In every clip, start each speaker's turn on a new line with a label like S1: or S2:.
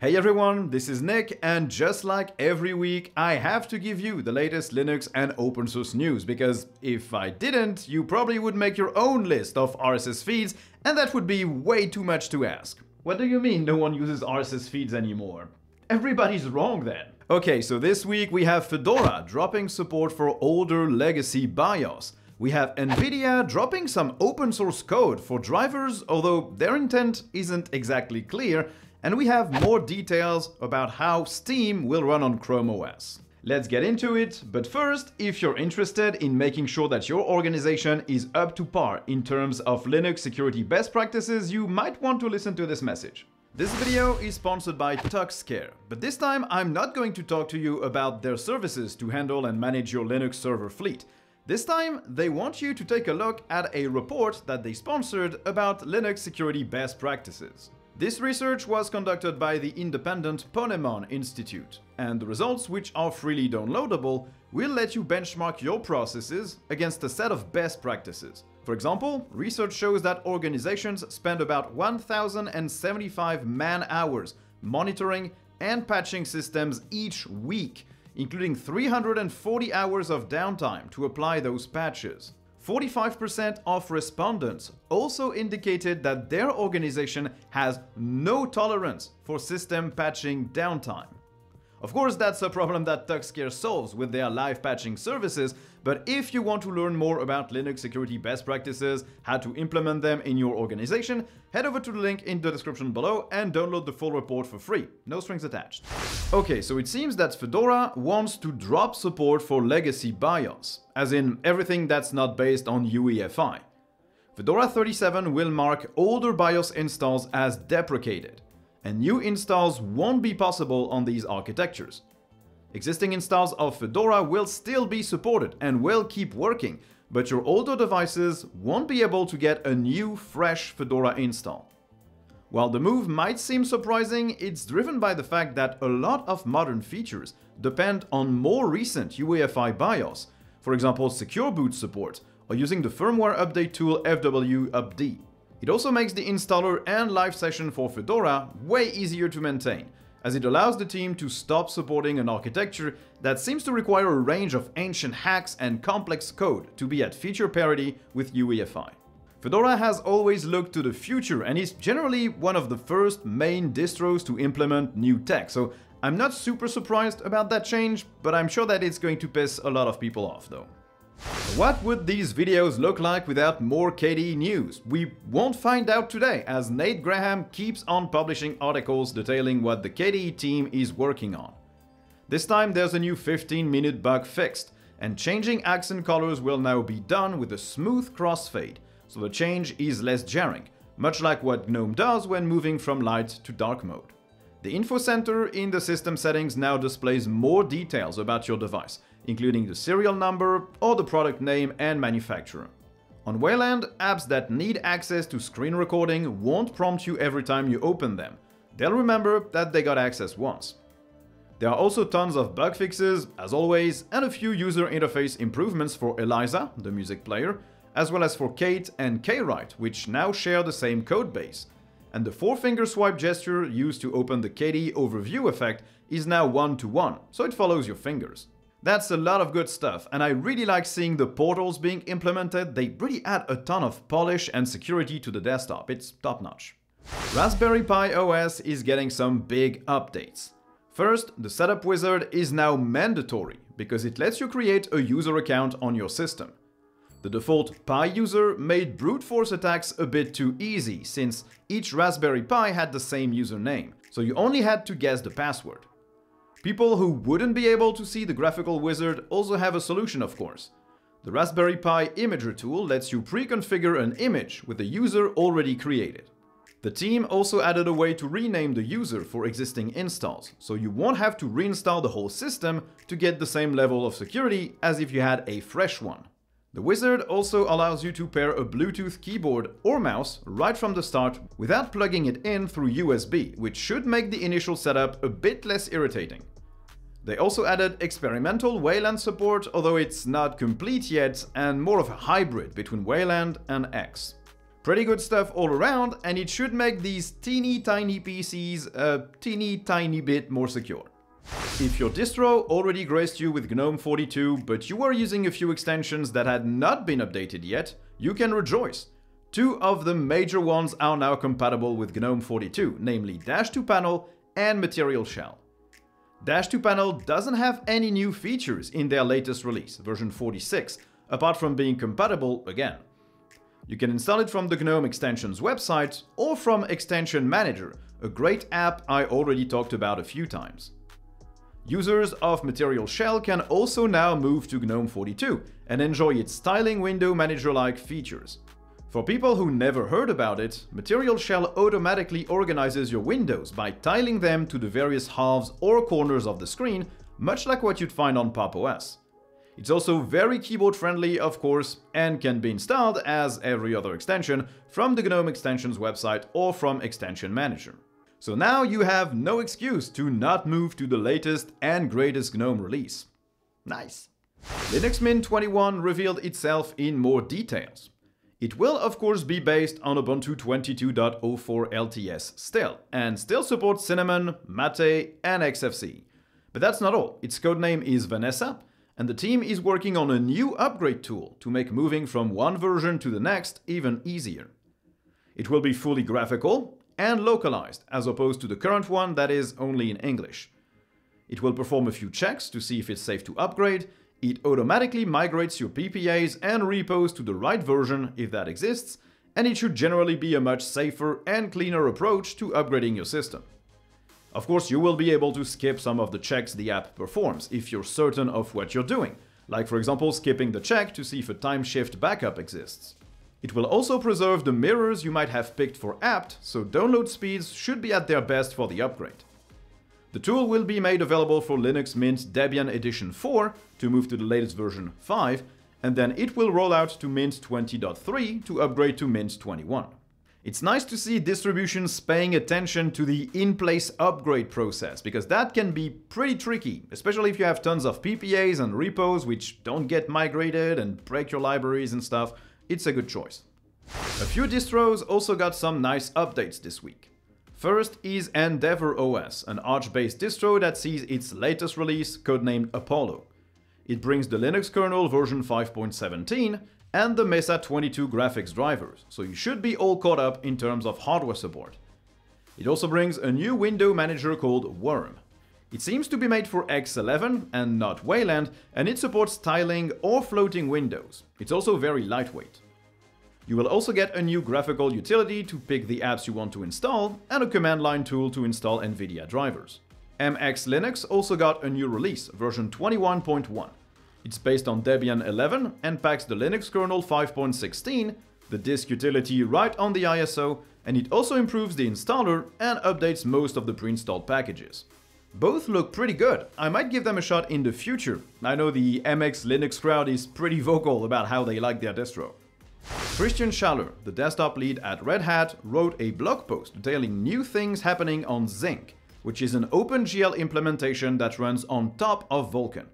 S1: Hey everyone, this is Nick, and just like every week, I have to give you the latest Linux and open source news, because if I didn't, you probably would make your own list of RSS feeds, and that would be way too much to ask. What do you mean no one uses RSS feeds anymore? Everybody's wrong then. Okay, so this week we have Fedora dropping support for older legacy BIOS. We have Nvidia dropping some open source code for drivers, although their intent isn't exactly clear, and we have more details about how Steam will run on Chrome OS. Let's get into it, but first, if you're interested in making sure that your organization is up to par in terms of Linux security best practices, you might want to listen to this message. This video is sponsored by TuxCare, but this time I'm not going to talk to you about their services to handle and manage your Linux server fleet. This time, they want you to take a look at a report that they sponsored about Linux security best practices. This research was conducted by the independent Ponemon Institute, and the results, which are freely downloadable, will let you benchmark your processes against a set of best practices. For example, research shows that organizations spend about 1,075 man-hours monitoring and patching systems each week, including 340 hours of downtime to apply those patches. 45% of respondents also indicated that their organization has no tolerance for system patching downtime. Of course, that's a problem that TuxCare solves with their live patching services, but if you want to learn more about Linux security best practices, how to implement them in your organization, head over to the link in the description below and download the full report for free, no strings attached. Okay, so it seems that Fedora wants to drop support for legacy BIOS, as in everything that's not based on UEFI. Fedora 37 will mark older BIOS installs as deprecated and new installs won't be possible on these architectures. Existing installs of Fedora will still be supported and will keep working, but your older devices won't be able to get a new, fresh Fedora install. While the move might seem surprising, it's driven by the fact that a lot of modern features depend on more recent UEFI BIOS, for example secure boot support, or using the firmware update tool FWupd. It also makes the installer and live session for Fedora way easier to maintain, as it allows the team to stop supporting an architecture that seems to require a range of ancient hacks and complex code to be at feature parity with UEFI. Fedora has always looked to the future and is generally one of the first main distros to implement new tech, so I'm not super surprised about that change, but I'm sure that it's going to piss a lot of people off though. What would these videos look like without more KDE news? We won't find out today, as Nate Graham keeps on publishing articles detailing what the KDE team is working on. This time there's a new 15-minute bug fixed, and changing accent colors will now be done with a smooth crossfade, so the change is less jarring, much like what GNOME does when moving from light to dark mode. The info center in the system settings now displays more details about your device, including the serial number or the product name and manufacturer. On Wayland, apps that need access to screen recording won't prompt you every time you open them. They'll remember that they got access once. There are also tons of bug fixes, as always, and a few user interface improvements for Elisa, the music player, as well as for Kate and Kwrite, which now share the same codebase. And the four-finger swipe gesture used to open the KDE overview effect is now one-to-one, -one, so it follows your fingers. That's a lot of good stuff, and I really like seeing the portals being implemented. They really add a ton of polish and security to the desktop. It's top notch. Raspberry Pi OS is getting some big updates. First, the setup wizard is now mandatory because it lets you create a user account on your system. The default Pi user made brute force attacks a bit too easy since each Raspberry Pi had the same username, so you only had to guess the password. People who wouldn't be able to see the graphical wizard also have a solution of course. The Raspberry Pi Imager tool lets you pre-configure an image with a user already created. The team also added a way to rename the user for existing installs, so you won't have to reinstall the whole system to get the same level of security as if you had a fresh one. The wizard also allows you to pair a Bluetooth keyboard or mouse right from the start without plugging it in through USB, which should make the initial setup a bit less irritating. They also added experimental Wayland support, although it's not complete yet and more of a hybrid between Wayland and X. Pretty good stuff all around, and it should make these teeny tiny PCs a teeny tiny bit more secure. If your distro already graced you with GNOME 42, but you were using a few extensions that had not been updated yet, you can rejoice. Two of the major ones are now compatible with GNOME 42, namely Dash to Panel and Material Shell. Dash to Panel doesn't have any new features in their latest release, version 46, apart from being compatible again. You can install it from the GNOME Extensions website or from Extension Manager, a great app I already talked about a few times. Users of Material Shell can also now move to GNOME 42 and enjoy its styling window manager-like features. For people who never heard about it, Material Shell automatically organizes your windows by tiling them to the various halves or corners of the screen, much like what you'd find on Pop! OS. It's also very keyboard friendly, of course, and can be installed, as every other extension, from the GNOME Extensions website or from Extension Manager. So now you have no excuse to not move to the latest and greatest GNOME release. Nice. Linux Mint 21 revealed itself in more details. It will of course be based on Ubuntu 22.04 LTS still, and still supports Cinnamon, Mate and XFCE. But that's not all, its codename is Vanessa, and the team is working on a new upgrade tool to make moving from one version to the next even easier. It will be fully graphical and localized, as opposed to the current one that is only in English. It will perform a few checks to see if it's safe to upgrade, it automatically migrates your PPAs and repos to the right version if that exists, and it should generally be a much safer and cleaner approach to upgrading your system. Of course, you will be able to skip some of the checks the app performs if you're certain of what you're doing, like for example skipping the check to see if a time shift backup exists. It will also preserve the mirrors you might have picked for apt, so download speeds should be at their best for the upgrade. The tool will be made available for Linux Mint Debian Edition 4 to move to the latest version 5, and then it will roll out to Mint 20.3 to upgrade to Mint 21. It's nice to see distributions paying attention to the in-place upgrade process, because that can be pretty tricky, especially if you have tons of PPAs and repos which don't get migrated and break your libraries and stuff, it's a good choice. A few distros also got some nice updates this week. First is Endeavour OS, an Arch-based distro that sees its latest release, codenamed Apollo. It brings the Linux kernel version 5.17 and the Mesa 22 graphics drivers, so you should be all caught up in terms of hardware support. It also brings a new window manager called Worm. It seems to be made for X11 and not Wayland, and it supports tiling or floating windows. It's also very lightweight. You will also get a new graphical utility to pick the apps you want to install, and a command line tool to install NVIDIA drivers. MX Linux also got a new release, version 21.1. It's based on Debian 11 and packs the Linux kernel 5.16, the disk utility right on the ISO, and it also improves the installer and updates most of the pre-installed packages. Both look pretty good, I might give them a shot in the future. I know the MX Linux crowd is pretty vocal about how they like their distro. Christian Schaller, the desktop lead at Red Hat, wrote a blog post detailing new things happening on Zink, which is an OpenGL implementation that runs on top of Vulkan.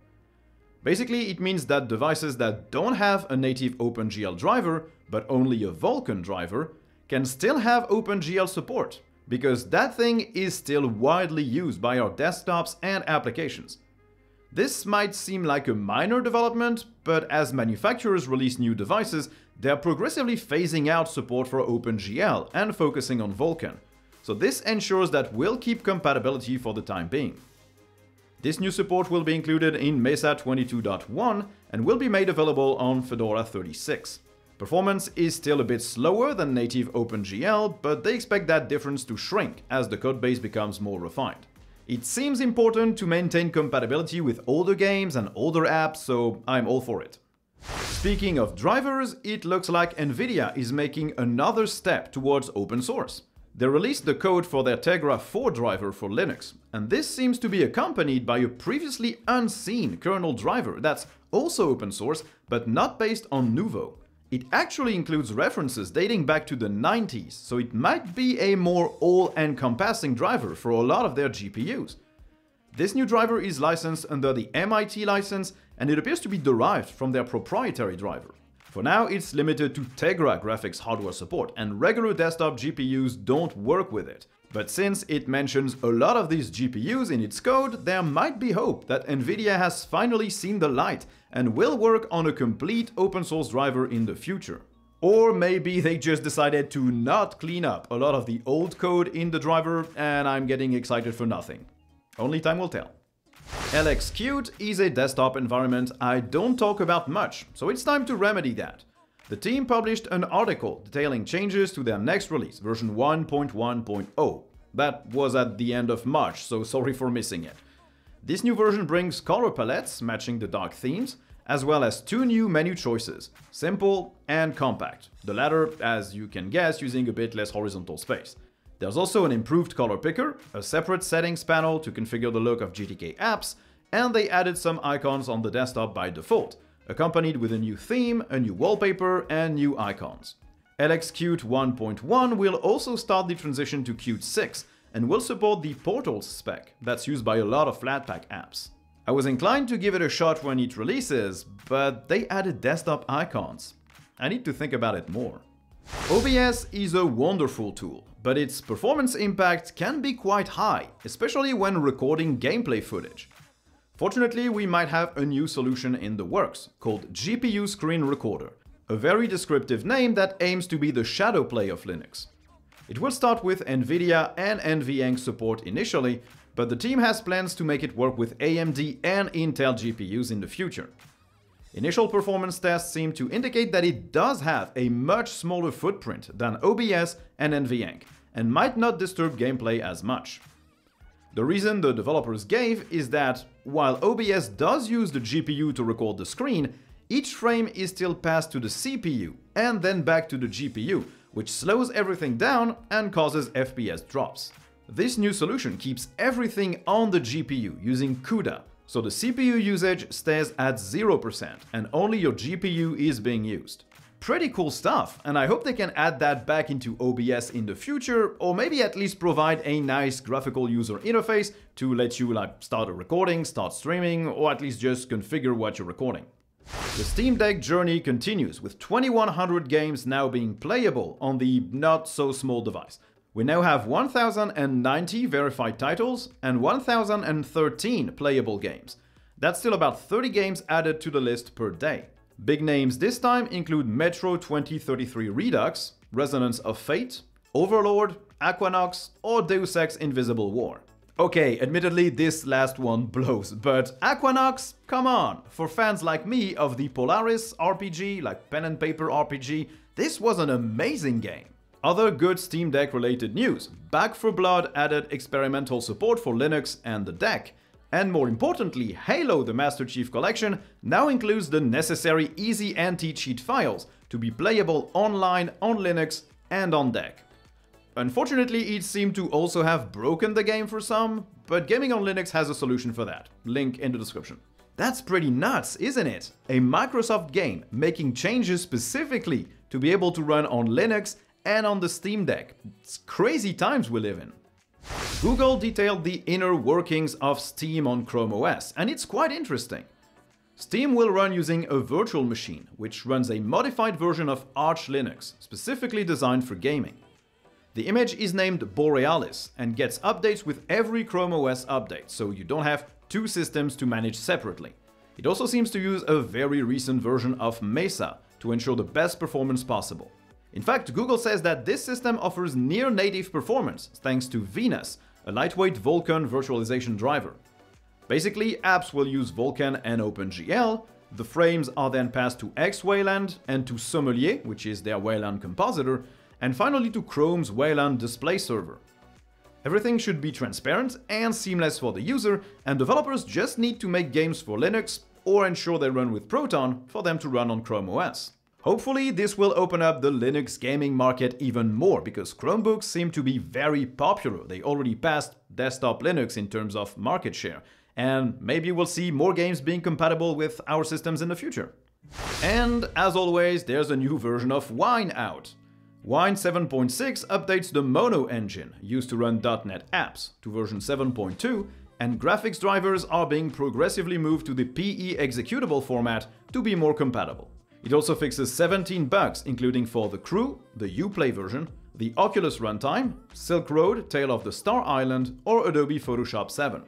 S1: Basically, it means that devices that don't have a native OpenGL driver, but only a Vulkan driver, can still have OpenGL support, because that thing is still widely used by our desktops and applications. This might seem like a minor development, but as manufacturers release new devices, they're progressively phasing out support for OpenGL and focusing on Vulkan. So this ensures that we'll keep compatibility for the time being. This new support will be included in Mesa 22.1 and will be made available on Fedora 36. Performance is still a bit slower than native OpenGL, but they expect that difference to shrink as the codebase becomes more refined. It seems important to maintain compatibility with older games and older apps, so I'm all for it. Speaking of drivers, it looks like Nvidia is making another step towards open source. They released the code for their Tegra 4 driver for Linux, and this seems to be accompanied by a previously unseen kernel driver that's also open source, but not based on Nouveau. It actually includes references dating back to the 90s, so it might be a more all-encompassing driver for a lot of their GPUs. This new driver is licensed under the MIT license, and it appears to be derived from their proprietary driver. For now, it's limited to Tegra graphics hardware support, and regular desktop GPUs don't work with it. But since it mentions a lot of these GPUs in its code, there might be hope that Nvidia has finally seen the light and will work on a complete open source driver in the future. Or maybe they just decided to not clean up a lot of the old code in the driver and I'm getting excited for nothing. Only time will tell. LXQt is a desktop environment I don't talk about much, so it's time to remedy that. The team published an article detailing changes to their next release, version 1.1.0. That was at the end of March, so sorry for missing it. This new version brings color palettes matching the dark themes, as well as two new menu choices, simple and compact, the latter, as you can guess, using a bit less horizontal space. There's also an improved color picker, a separate settings panel to configure the look of GTK apps, and they added some icons on the desktop by default, accompanied with a new theme, a new wallpaper, and new icons. LXQt 1.1 will also start the transition to Qt 6 and will support the Portals spec that's used by a lot of Flatpak apps. I was inclined to give it a shot when it releases, but they added desktop icons. I need to think about it more. OBS is a wonderful tool, but its performance impact can be quite high, especially when recording gameplay footage. Fortunately, we might have a new solution in the works, called GPU Screen Recorder, a very descriptive name that aims to be the shadow play of Linux. It will start with NVIDIA and NVENC support initially, but the team has plans to make it work with AMD and Intel GPUs in the future. Initial performance tests seem to indicate that it does have a much smaller footprint than OBS and NVENC, and might not disturb gameplay as much. The reason the developers gave is that, while OBS does use the GPU to record the screen, each frame is still passed to the CPU and then back to the GPU, which slows everything down and causes FPS drops. This new solution keeps everything on the GPU using CUDA, so the CPU usage stays at 0% and only your GPU is being used. Pretty cool stuff, and I hope they can add that back into OBS in the future, or maybe at least provide a nice graphical user interface to let you like start a recording, start streaming, or at least just configure what you're recording. The Steam Deck journey continues with 2100 games now being playable on the not so small device. We now have 1090 verified titles and 1013 playable games. That's still about 30 games added to the list per day. Big names this time include Metro 2033 Redux, Resonance of Fate, Overlord, Aquanox, or Deus Ex Invisible War. Okay, admittedly this last one blows, but Aquanox, come on! For fans like me of the Polaris RPG, like pen and paper RPG, this was an amazing game. Other good Steam Deck related news, Back 4 Blood added experimental support for Linux and the deck, and more importantly, Halo the Master Chief Collection now includes the necessary easy anti-cheat files to be playable online on Linux and on deck. Unfortunately, it seemed to also have broken the game for some, but Gaming on Linux has a solution for that. Link in the description. That's pretty nuts, isn't it? A Microsoft game making changes specifically to be able to run on Linux and on the Steam Deck. It's crazy times we live in. Google detailed the inner workings of Steam on Chrome OS, and it's quite interesting. Steam will run using a virtual machine, which runs a modified version of Arch Linux, specifically designed for gaming. The image is named Borealis and gets updates with every Chrome OS update, so you don't have two systems to manage separately. It also seems to use a very recent version of Mesa to ensure the best performance possible. In fact, Google says that this system offers near native performance thanks to Venus, a lightweight Vulkan virtualization driver. Basically, apps will use Vulkan and OpenGL, the frames are then passed to XWayland and to Sommelier, which is their Wayland compositor, and finally to Chrome's Wayland display server. Everything should be transparent and seamless for the user, and developers just need to make games for Linux or ensure they run with Proton for them to run on Chrome OS. Hopefully this will open up the Linux gaming market even more because Chromebooks seem to be very popular. They already passed desktop Linux in terms of market share. And maybe we'll see more games being compatible with our systems in the future. And as always, there's a new version of Wine out. Wine 7.6 updates the Mono engine used to run .NET apps to version 7.2 and graphics drivers are being progressively moved to the PE executable format to be more compatible. It also fixes 17 bugs, including for the crew, the Uplay version, the Oculus runtime, Silk Road, Tale of the Star Island, or Adobe Photoshop 7.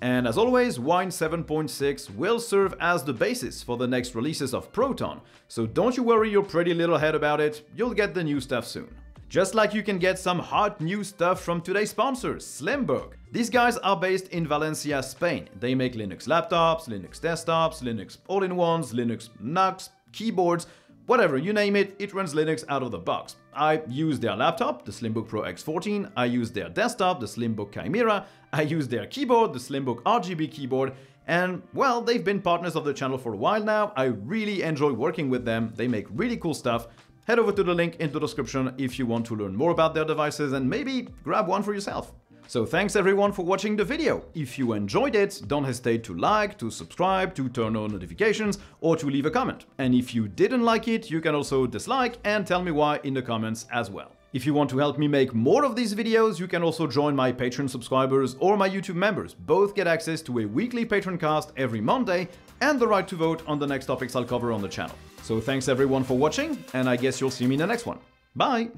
S1: And as always, Wine 7.6 will serve as the basis for the next releases of Proton, so don't you worry your pretty little head about it, you'll get the new stuff soon. Just like you can get some hot new stuff from today's sponsor, Slimbook. These guys are based in Valencia, Spain. They make Linux laptops, Linux desktops, Linux all-in-ones, Linux NUCs, keyboards, whatever, you name it, it runs Linux out of the box. I use their laptop, the Slimbook Pro X14, I use their desktop, the Slimbook Chimera, I use their keyboard, the Slimbook RGB keyboard, and well, they've been partners of the channel for a while now. I really enjoy working with them. They make really cool stuff. Head over to the link in the description if you want to learn more about their devices and maybe grab one for yourself. So thanks everyone for watching the video. If you enjoyed it, don't hesitate to like, to subscribe, to turn on notifications, or to leave a comment. And if you didn't like it, you can also dislike and tell me why in the comments as well. If you want to help me make more of these videos, you can also join my Patreon subscribers or my YouTube members. Both get access to a weekly Patreon cast every Monday and the right to vote on the next topics I'll cover on the channel. So thanks everyone for watching, and I guess you'll see me in the next one. Bye!